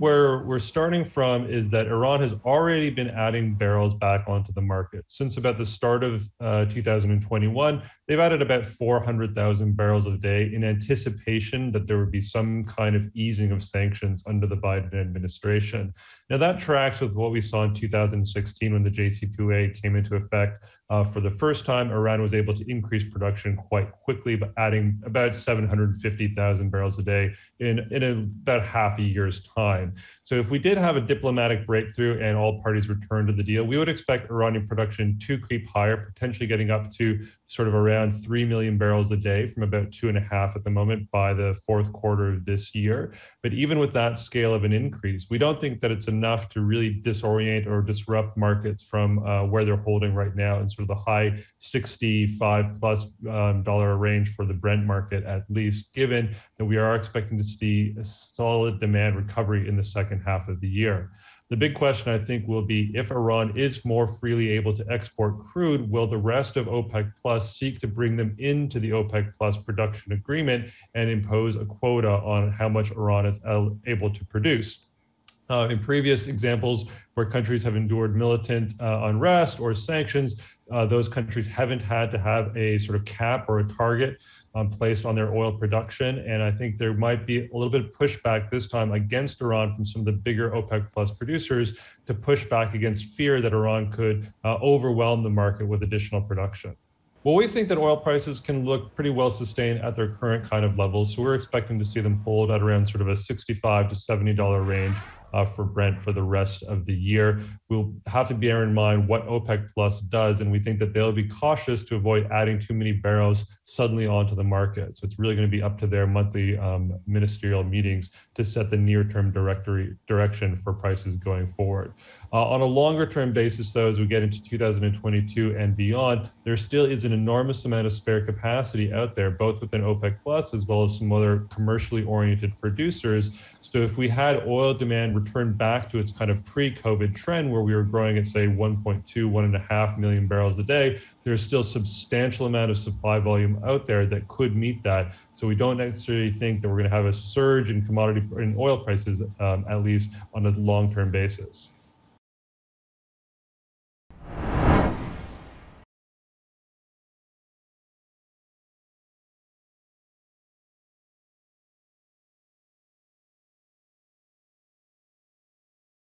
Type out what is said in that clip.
where we're starting from is that Iran has already been adding barrels back onto the market. Since about the start of uh, 2021, they've added about 400,000 barrels a day in anticipation that there would be some kind of easing of sanctions under the Biden administration. Now, that tracks with what we saw in 2016 when the JCPOA came into effect. Uh, for the first time, Iran was able to increase production quite quickly, by adding about 750,000 barrels a day in, in about half a year's time. So, if we did have a diplomatic breakthrough and all parties returned to the deal, we would expect Iranian production to creep higher, potentially getting up to sort of around 3 million barrels a day from about two and a half at the moment by the fourth quarter of this year. But even with that scale of an increase, we don't think that it's enough to really disorient or disrupt markets from uh, where they're holding right now. And sort of the high 65 plus um, dollar range for the Brent market, at least, given that we are expecting to see a solid demand recovery in the second half of the year. The big question, I think, will be if Iran is more freely able to export crude, will the rest of OPEC Plus seek to bring them into the OPEC Plus production agreement and impose a quota on how much Iran is able to produce? Uh, in previous examples where countries have endured militant uh, unrest or sanctions, uh, those countries haven't had to have a sort of cap or a target um, placed on their oil production. And I think there might be a little bit of pushback this time against Iran from some of the bigger OPEC plus producers to push back against fear that Iran could uh, overwhelm the market with additional production. Well, we think that oil prices can look pretty well sustained at their current kind of levels. So we're expecting to see them hold at around sort of a 65 to $70 range uh, for Brent for the rest of the year. We'll have to bear in mind what OPEC Plus does, and we think that they'll be cautious to avoid adding too many barrels suddenly onto the market. So it's really going to be up to their monthly um, ministerial meetings to set the near-term directory direction for prices going forward. Uh, on a longer-term basis, though, as we get into 2022 and beyond, there still is an enormous amount of spare capacity out there, both within OPEC Plus as well as some other commercially oriented producers. So if we had oil demand return back to its kind of pre-COVID trend where we were growing at say 1.2, one and a half million barrels a day, there's still substantial amount of supply volume out there that could meet that. So we don't necessarily think that we're going to have a surge in commodity in oil prices, um, at least on a long-term basis.